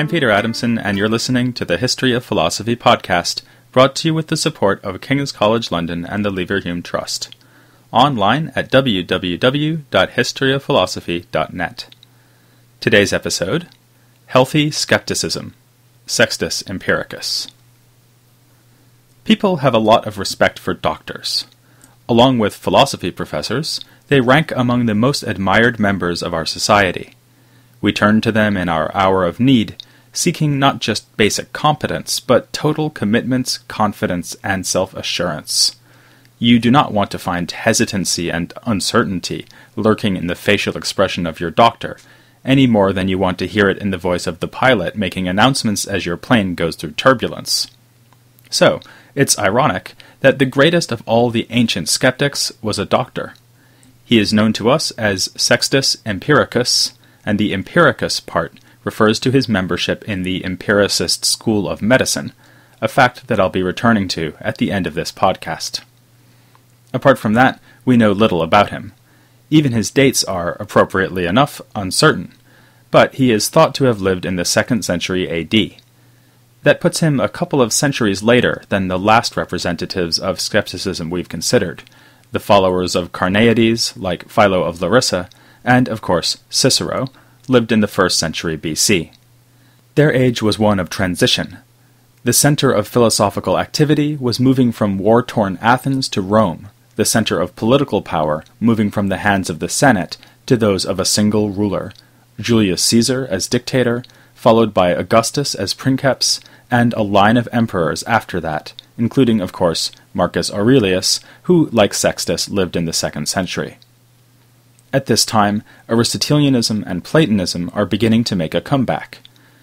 I'm Peter Adamson, and you're listening to the History of Philosophy podcast, brought to you with the support of King's College London and the Leverhulme Trust. Online at www.historyofphilosophy.net. Today's episode Healthy Skepticism Sextus Empiricus. People have a lot of respect for doctors. Along with philosophy professors, they rank among the most admired members of our society. We turn to them in our hour of need, seeking not just basic competence, but total commitment, confidence, and self assurance. You do not want to find hesitancy and uncertainty lurking in the facial expression of your doctor, any more than you want to hear it in the voice of the pilot making announcements as your plane goes through turbulence. So, it's ironic that the greatest of all the ancient skeptics was a doctor. He is known to us as Sextus Empiricus, and the Empiricus part refers to his membership in the Empiricist School of Medicine, a fact that I'll be returning to at the end of this podcast. Apart from that, we know little about him. Even his dates are, appropriately enough, uncertain, but he is thought to have lived in the 2nd century AD. That puts him a couple of centuries later than the last representatives of skepticism we've considered, the followers of Carneades, like Philo of Larissa, and, of course, Cicero, lived in the first century BC. Their age was one of transition. The center of philosophical activity was moving from war torn Athens to Rome, the center of political power moving from the hands of the Senate to those of a single ruler, Julius Caesar as dictator, followed by Augustus as princeps, and a line of emperors after that, including, of course, Marcus Aurelius, who, like Sextus, lived in the second century. At this time, Aristotelianism and Platonism are beginning to make a comeback.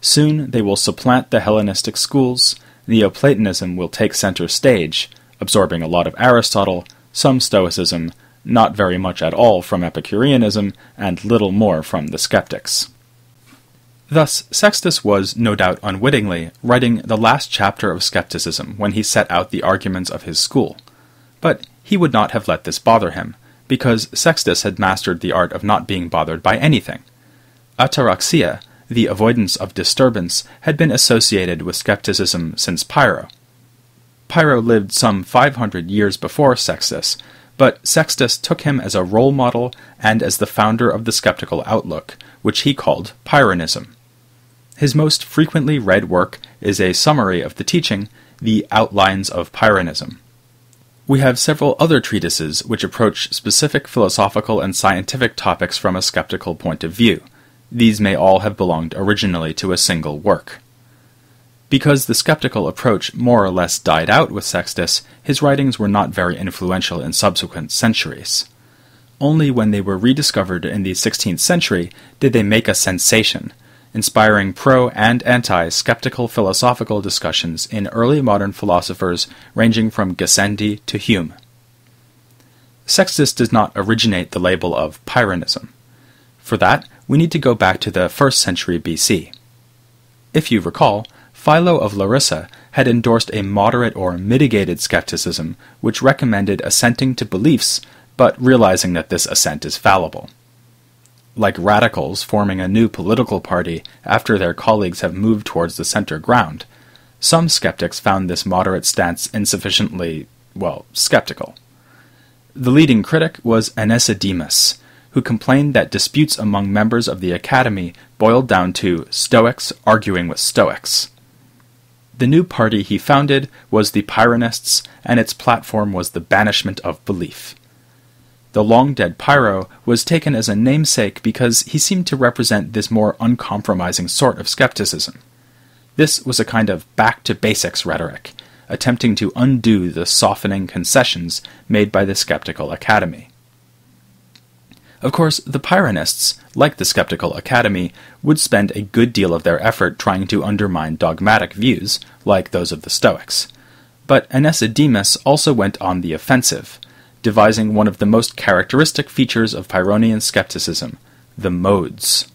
Soon they will supplant the Hellenistic schools, Neoplatonism will take center stage, absorbing a lot of Aristotle, some Stoicism, not very much at all from Epicureanism, and little more from the skeptics. Thus, Sextus was, no doubt unwittingly, writing the last chapter of skepticism when he set out the arguments of his school. But he would not have let this bother him, because Sextus had mastered the art of not being bothered by anything. Ataraxia, the avoidance of disturbance, had been associated with skepticism since Pyrrho. Pyrrho lived some 500 years before Sextus, but Sextus took him as a role model and as the founder of the skeptical outlook, which he called Pyrrhonism. His most frequently read work is a summary of the teaching, The Outlines of Pyrrhonism. We have several other treatises which approach specific philosophical and scientific topics from a skeptical point of view. These may all have belonged originally to a single work. Because the skeptical approach more or less died out with Sextus, his writings were not very influential in subsequent centuries. Only when they were rediscovered in the 16th century did they make a sensation, inspiring pro and anti skeptical philosophical discussions in early modern philosophers ranging from Gassendi to Hume. Sextus does not originate the label of Pyrrhonism. For that, we need to go back to the first century BC. If you recall, Philo of Larissa had endorsed a moderate or mitigated skepticism which recommended assenting to beliefs, but realizing that this assent is fallible like radicals forming a new political party after their colleagues have moved towards the center ground. Some skeptics found this moderate stance insufficiently, well, skeptical. The leading critic was Aenesidemus, who complained that disputes among members of the Academy boiled down to Stoics arguing with Stoics. The new party he founded was the Pyrrhonists, and its platform was the banishment of belief. The long dead Pyrrho was taken as a namesake because he seemed to represent this more uncompromising sort of skepticism. This was a kind of back to basics rhetoric, attempting to undo the softening concessions made by the skeptical academy. Of course, the Pyrrhonists, like the Skeptical Academy, would spend a good deal of their effort trying to undermine dogmatic views, like those of the Stoics. But Aenesidemus also went on the offensive, devising one of the most characteristic features of Pyrrhonian skepticism the modes.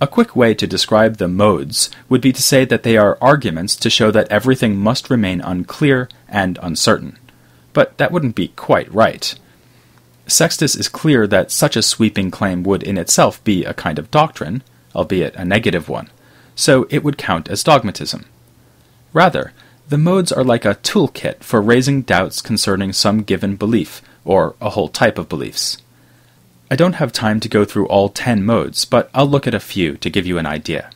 A quick way to describe the modes would be to say that they are arguments to show that everything must remain unclear and uncertain. But that wouldn't be quite right. Sextus is clear that such a sweeping claim would in itself be a kind of doctrine, albeit a negative one, so it would count as dogmatism. Rather, the modes are like a toolkit for raising doubts concerning some given belief, or a whole type of beliefs. I don't have time to go through all ten modes, but I'll look at a few to give you an idea.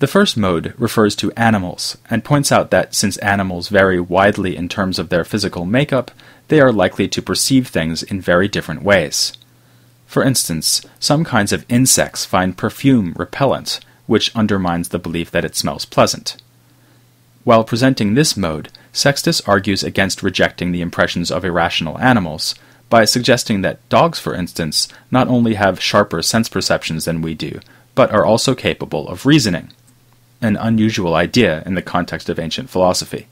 The first mode refers to animals and points out that since animals vary widely in terms of their physical makeup, they are likely to perceive things in very different ways. For instance, some kinds of insects find perfume repellent, which undermines the belief that it smells pleasant. While presenting this mode, Sextus argues against rejecting the impressions of irrational animals by suggesting that dogs, for instance, not only have sharper sense perceptions than we do, but are also capable of reasoning. An unusual idea in the context of ancient philosophy.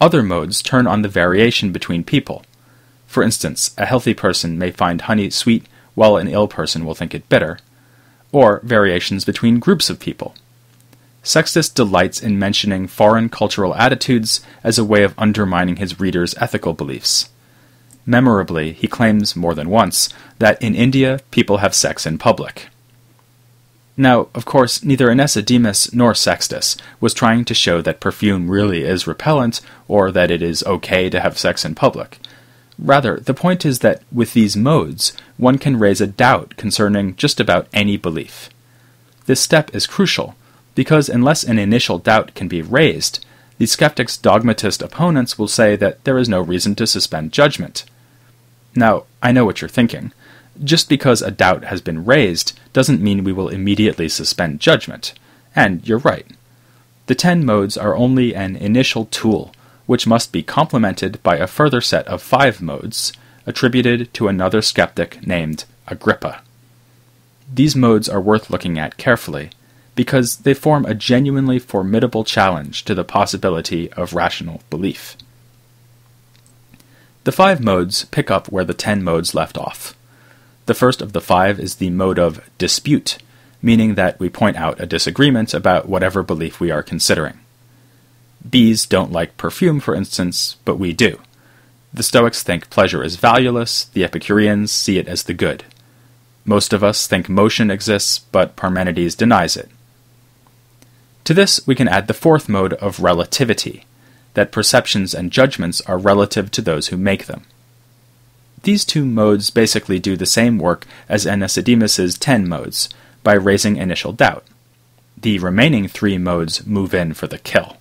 Other modes turn on the variation between people. For instance, a healthy person may find honey sweet while an ill person will think it bitter, or variations between groups of people. Sextus delights in mentioning foreign cultural attitudes as a way of undermining his readers' ethical beliefs. Memorably, he claims more than once that in India people have sex in public. Now, of course, neither Demus nor Sextus was trying to show that perfume really is repellent or that it is okay to have sex in public. Rather, the point is that with these modes, one can raise a doubt concerning just about any belief. This step is crucial because unless an initial doubt can be raised, the skeptic's dogmatist opponents will say that there is no reason to suspend judgment. Now, I know what you're thinking. Just because a doubt has been raised doesn't mean we will immediately suspend judgment. And you're right. The ten modes are only an initial tool, which must be complemented by a further set of five modes, attributed to another skeptic named Agrippa. These modes are worth looking at carefully, because they form a genuinely formidable challenge to the possibility of rational belief. The five modes pick up where the ten modes left off. The first of the five is the mode of dispute, meaning that we point out a disagreement about whatever belief we are considering. Bees don't like perfume, for instance, but we do. The Stoics think pleasure is valueless, the Epicureans see it as the good. Most of us think motion exists, but Parmenides denies it. To this, we can add the fourth mode of relativity, that perceptions and judgments are relative to those who make them. These two modes basically do the same work as Ænesidemus's ten modes, by raising initial doubt. The remaining three modes move in for the kill.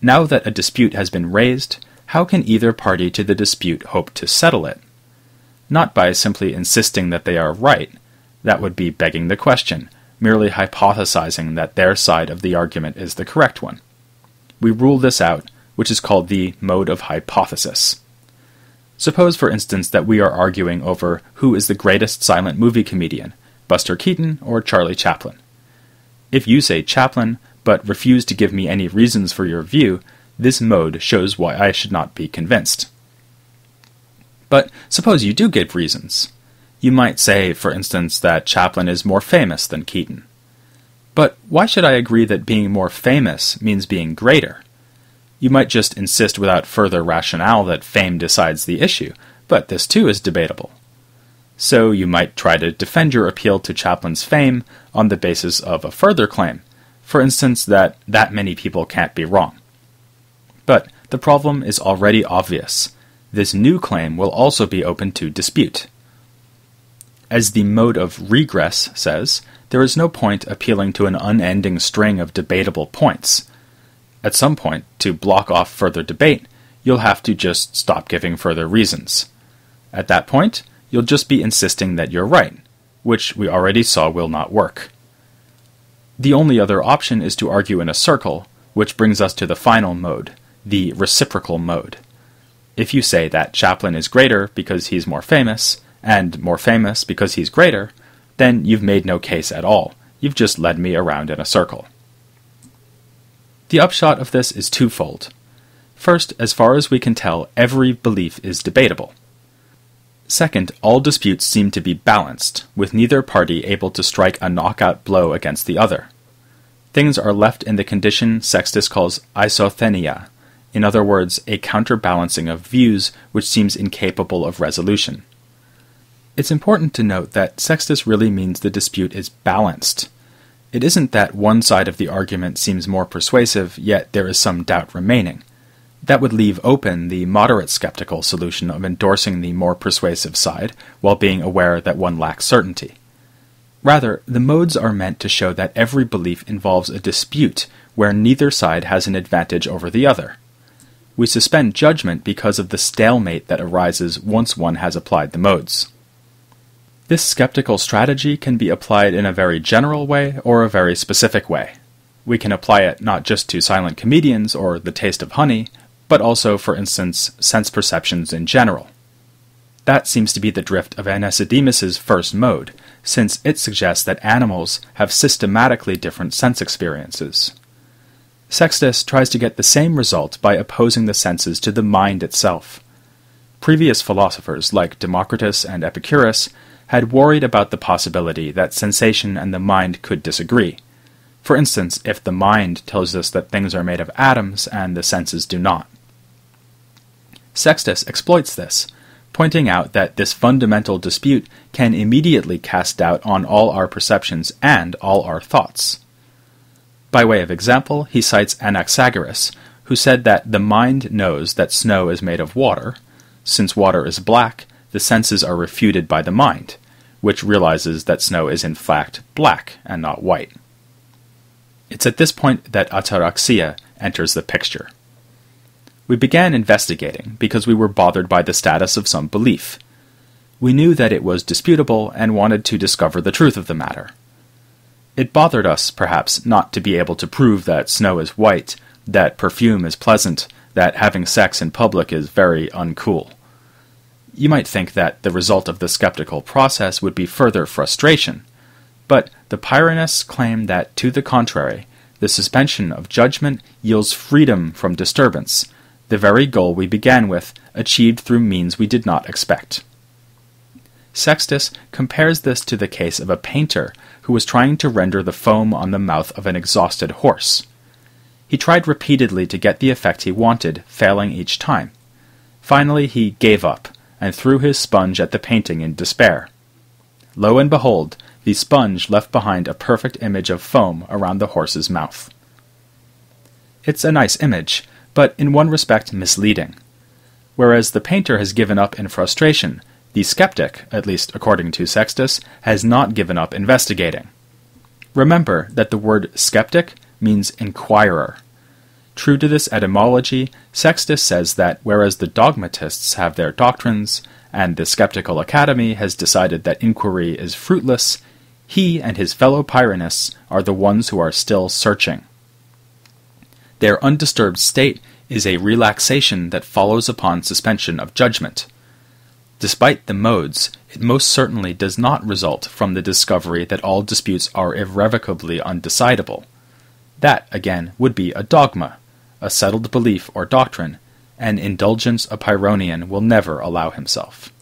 Now that a dispute has been raised, how can either party to the dispute hope to settle it? Not by simply insisting that they are right, that would be begging the question, merely hypothesizing that their side of the argument is the correct one we rule this out, which is called the mode of hypothesis. Suppose, for instance, that we are arguing over who is the greatest silent movie comedian, Buster Keaton or Charlie Chaplin. If you say Chaplin, but refuse to give me any reasons for your view, this mode shows why I should not be convinced. But suppose you do give reasons. You might say, for instance, that Chaplin is more famous than Keaton. But why should I agree that being more famous means being greater? You might just insist without further rationale that fame decides the issue, but this too is debatable. So you might try to defend your appeal to Chaplin's fame on the basis of a further claim, for instance, that that many people can't be wrong. But the problem is already obvious. This new claim will also be open to dispute. As the mode of regress says, there is no point appealing to an unending string of debatable points. At some point, to block off further debate, you'll have to just stop giving further reasons. At that point, you'll just be insisting that you're right, which we already saw will not work. The only other option is to argue in a circle, which brings us to the final mode, the reciprocal mode. If you say that Chaplin is greater because he's more famous, and more famous because he's greater, then you've made no case at all. You've just led me around in a circle. The upshot of this is twofold. First, as far as we can tell, every belief is debatable. Second, all disputes seem to be balanced, with neither party able to strike a knockout blow against the other. Things are left in the condition Sextus calls isostheneia, in other words, a counterbalancing of views which seems incapable of resolution. It's important to note that Sextus really means the dispute is balanced. It isn't that one side of the argument seems more persuasive, yet there is some doubt remaining. That would leave open the moderate skeptical solution of endorsing the more persuasive side while being aware that one lacks certainty. Rather, the modes are meant to show that every belief involves a dispute where neither side has an advantage over the other. We suspend judgment because of the stalemate that arises once one has applied the modes. This skeptical strategy can be applied in a very general way or a very specific way. We can apply it not just to silent comedians or the taste of honey, but also, for instance, sense perceptions in general. That seems to be the drift of Aenesidemus's first mode, since it suggests that animals have systematically different sense experiences. Sextus tries to get the same result by opposing the senses to the mind itself. Previous philosophers, like Democritus and Epicurus, had worried about the possibility that sensation and the mind could disagree. For instance, if the mind tells us that things are made of atoms and the senses do not. Sextus exploits this, pointing out that this fundamental dispute can immediately cast doubt on all our perceptions and all our thoughts. By way of example, he cites Anaxagoras, who said that the mind knows that snow is made of water. Since water is black, the senses are refuted by the mind, which realizes that snow is in fact black and not white. It's at this point that ataraxia enters the picture. We began investigating because we were bothered by the status of some belief. We knew that it was disputable and wanted to discover the truth of the matter. It bothered us, perhaps, not to be able to prove that snow is white, that perfume is pleasant, that having sex in public is very uncool. You might think that the result of the skeptical process would be further frustration, but the Pyrrhonists claim that, to the contrary, the suspension of judgment yields freedom from disturbance, the very goal we began with, achieved through means we did not expect. Sextus compares this to the case of a painter who was trying to render the foam on the mouth of an exhausted horse. He tried repeatedly to get the effect he wanted, failing each time. Finally, he gave up and threw his sponge at the painting in despair. Lo and behold, the sponge left behind a perfect image of foam around the horse's mouth. It's a nice image, but in one respect misleading. Whereas the painter has given up in frustration, the skeptic, at least according to Sextus, has not given up investigating. Remember that the word skeptic means inquirer, True to this etymology, Sextus says that whereas the dogmatists have their doctrines, and the skeptical academy has decided that inquiry is fruitless, he and his fellow Pyrrhonists are the ones who are still searching. Their undisturbed state is a relaxation that follows upon suspension of judgment. Despite the modes, it most certainly does not result from the discovery that all disputes are irrevocably undecidable. That, again, would be a dogma a settled belief or doctrine, an indulgence a Pyrrhonian will never allow himself.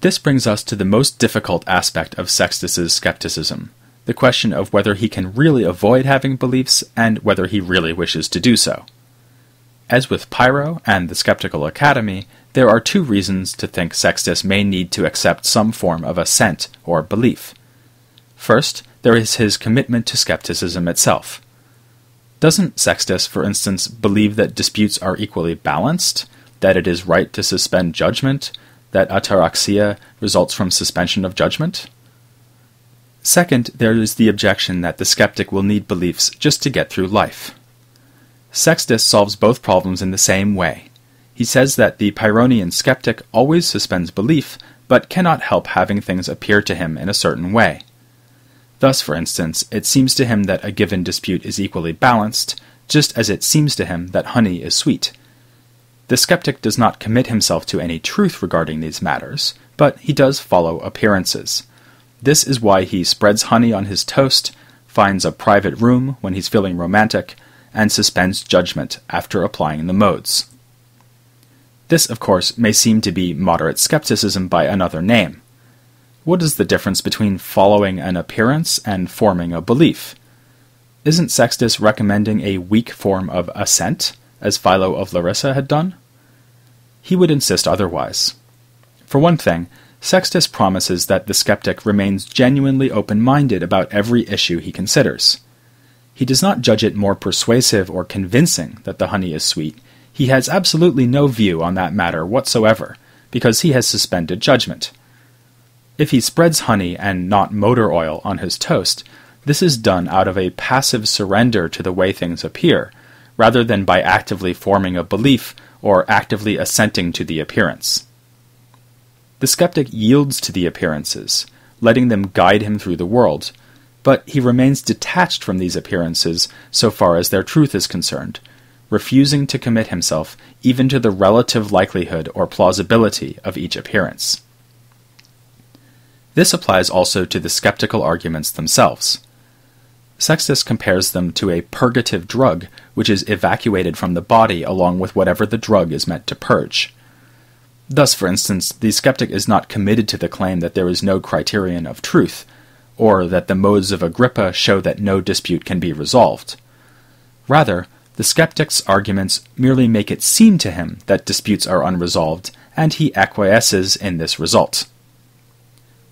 This brings us to the most difficult aspect of Sextus's skepticism, the question of whether he can really avoid having beliefs and whether he really wishes to do so. As with Pyrrho and the Skeptical Academy, there are two reasons to think Sextus may need to accept some form of assent or belief. First, there is his commitment to skepticism itself. Doesn't Sextus, for instance, believe that disputes are equally balanced, that it is right to suspend judgment, that ataraxia results from suspension of judgment? Second, there is the objection that the skeptic will need beliefs just to get through life. Sextus solves both problems in the same way. He says that the Pyrrhonian skeptic always suspends belief, but cannot help having things appear to him in a certain way. Thus, for instance, it seems to him that a given dispute is equally balanced, just as it seems to him that honey is sweet. The skeptic does not commit himself to any truth regarding these matters, but he does follow appearances. This is why he spreads honey on his toast, finds a private room when he's feeling romantic, and suspends judgment after applying the modes. This, of course, may seem to be moderate skepticism by another name. What is the difference between following an appearance and forming a belief? Isn't Sextus recommending a weak form of assent, as Philo of Larissa had done? He would insist otherwise. For one thing, Sextus promises that the skeptic remains genuinely open minded about every issue he considers. He does not judge it more persuasive or convincing that the honey is sweet. He has absolutely no view on that matter whatsoever, because he has suspended judgment. If he spreads honey and not motor oil on his toast, this is done out of a passive surrender to the way things appear, rather than by actively forming a belief or actively assenting to the appearance. The skeptic yields to the appearances, letting them guide him through the world, but he remains detached from these appearances so far as their truth is concerned, refusing to commit himself even to the relative likelihood or plausibility of each appearance. This applies also to the skeptical arguments themselves. Sextus compares them to a purgative drug, which is evacuated from the body along with whatever the drug is meant to purge. Thus, for instance, the skeptic is not committed to the claim that there is no criterion of truth, or that the modes of Agrippa show that no dispute can be resolved. Rather, the skeptic's arguments merely make it seem to him that disputes are unresolved, and he acquiesces in this result.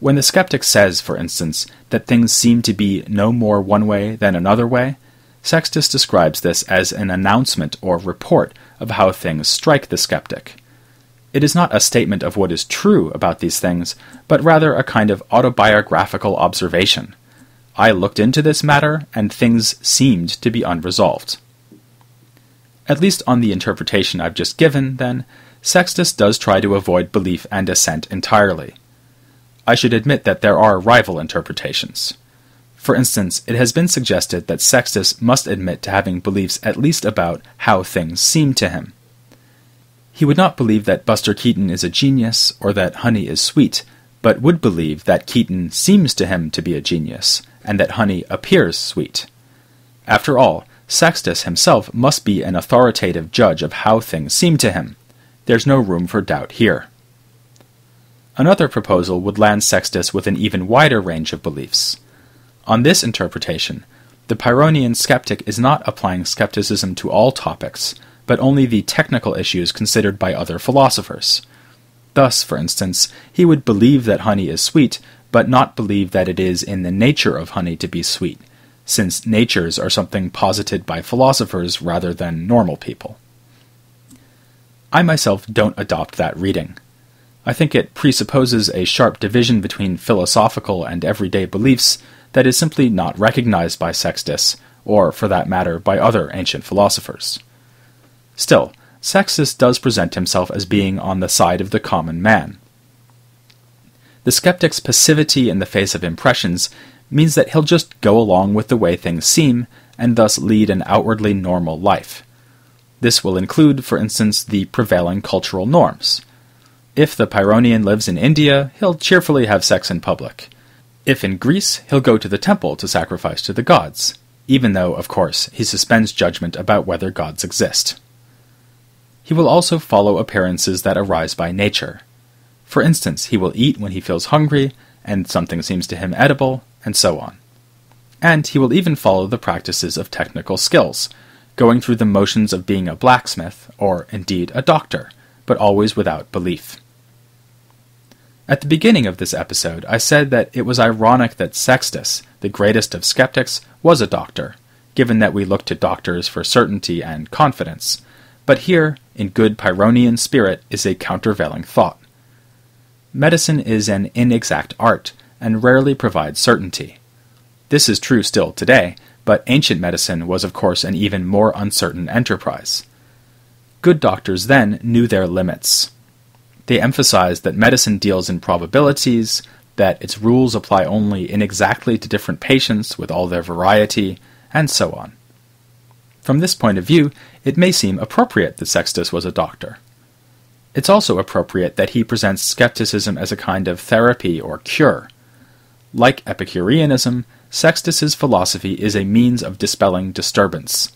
When the skeptic says, for instance, that things seem to be no more one way than another way, Sextus describes this as an announcement or report of how things strike the skeptic. It is not a statement of what is true about these things, but rather a kind of autobiographical observation. I looked into this matter, and things seemed to be unresolved. At least on the interpretation I've just given, then, Sextus does try to avoid belief and assent entirely. I should admit that there are rival interpretations. For instance, it has been suggested that Sextus must admit to having beliefs at least about how things seem to him. He would not believe that Buster Keaton is a genius or that honey is sweet, but would believe that Keaton seems to him to be a genius, and that honey appears sweet. After all, Sextus himself must be an authoritative judge of how things seem to him. There's no room for doubt here. Another proposal would land Sextus with an even wider range of beliefs. On this interpretation, the Pyrrhonian skeptic is not applying skepticism to all topics, but only the technical issues considered by other philosophers. Thus, for instance, he would believe that honey is sweet, but not believe that it is in the nature of honey to be sweet, since natures are something posited by philosophers rather than normal people. I myself don't adopt that reading. I think it presupposes a sharp division between philosophical and everyday beliefs that is simply not recognized by Sextus, or, for that matter, by other ancient philosophers. Still, Sextus does present himself as being on the side of the common man. The skeptic's passivity in the face of impressions means that he'll just go along with the way things seem, and thus lead an outwardly normal life. This will include, for instance, the prevailing cultural norms if the Pyrrhonian lives in India, he'll cheerfully have sex in public. If in Greece, he'll go to the temple to sacrifice to the gods, even though, of course, he suspends judgment about whether gods exist. He will also follow appearances that arise by nature. For instance, he will eat when he feels hungry, and something seems to him edible, and so on. And he will even follow the practices of technical skills, going through the motions of being a blacksmith, or indeed a doctor, but always without belief. At the beginning of this episode, I said that it was ironic that Sextus, the greatest of skeptics, was a doctor, given that we look to doctors for certainty and confidence. But here, in good Pyrrhonian spirit, is a countervailing thought. Medicine is an inexact art, and rarely provides certainty. This is true still today, but ancient medicine was of course an even more uncertain enterprise. Good doctors then knew their limits. They emphasized that medicine deals in probabilities, that its rules apply only inexactly to different patients with all their variety, and so on. From this point of view, it may seem appropriate that Sextus was a doctor. It's also appropriate that he presents skepticism as a kind of therapy or cure. Like Epicureanism, Sextus's philosophy is a means of dispelling disturbance.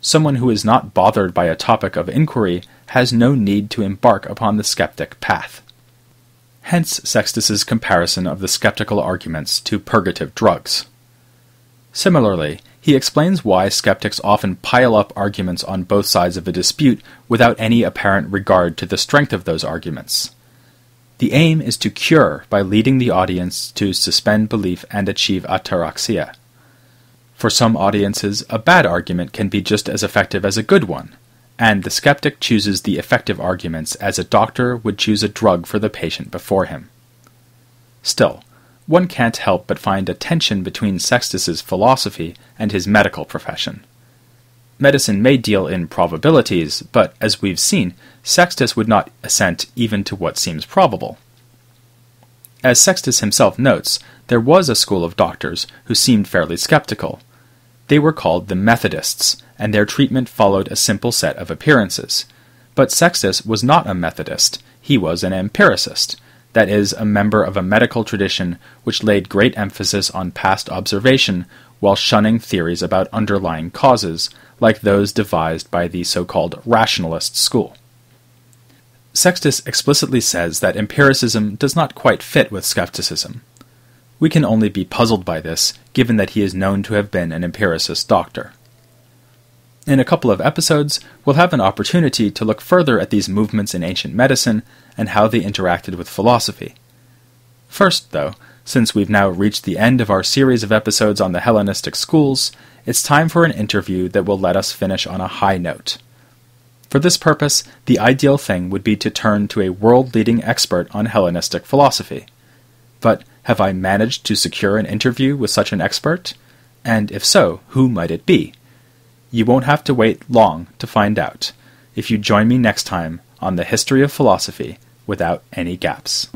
Someone who is not bothered by a topic of inquiry has no need to embark upon the skeptic path. Hence Sextus's comparison of the skeptical arguments to purgative drugs. Similarly, he explains why skeptics often pile up arguments on both sides of a dispute without any apparent regard to the strength of those arguments. The aim is to cure by leading the audience to suspend belief and achieve ataraxia. For some audiences, a bad argument can be just as effective as a good one, and the skeptic chooses the effective arguments as a doctor would choose a drug for the patient before him. Still, one can't help but find a tension between Sextus's philosophy and his medical profession. Medicine may deal in probabilities, but as we've seen, Sextus would not assent even to what seems probable. As Sextus himself notes, there was a school of doctors who seemed fairly skeptical. They were called the Methodists, and their treatment followed a simple set of appearances. But Sextus was not a Methodist, he was an empiricist, that is, a member of a medical tradition which laid great emphasis on past observation while shunning theories about underlying causes, like those devised by the so called rationalist school. Sextus explicitly says that empiricism does not quite fit with skepticism. We can only be puzzled by this, given that he is known to have been an empiricist doctor. In a couple of episodes, we'll have an opportunity to look further at these movements in ancient medicine and how they interacted with philosophy. First, though, since we've now reached the end of our series of episodes on the Hellenistic schools, it's time for an interview that will let us finish on a high note. For this purpose, the ideal thing would be to turn to a world leading expert on Hellenistic philosophy. But have I managed to secure an interview with such an expert? And if so, who might it be? You won't have to wait long to find out if you join me next time on the History of Philosophy without any gaps.